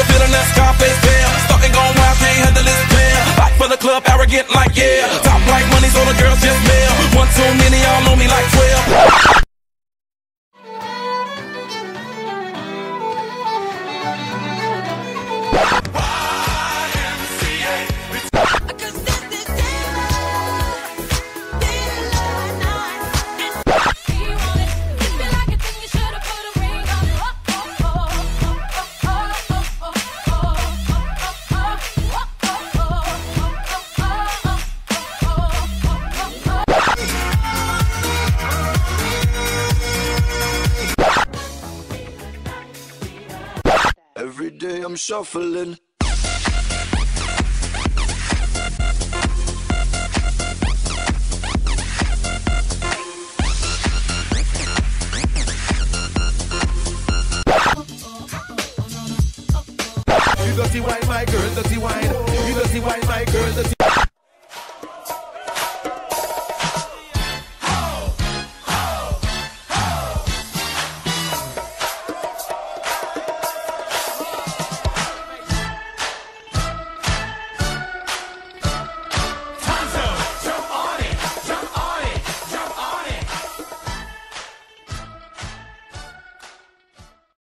the feeling that Scarface feel. Starting going wild, can't handle this pair. Back for the club, arrogant like yeah. Top like money's on the girls just male. One too many, all know me like Every day I'm shuffling. You dutty wine, my girl, dutty wine. You dutty wine, my girl, dirty.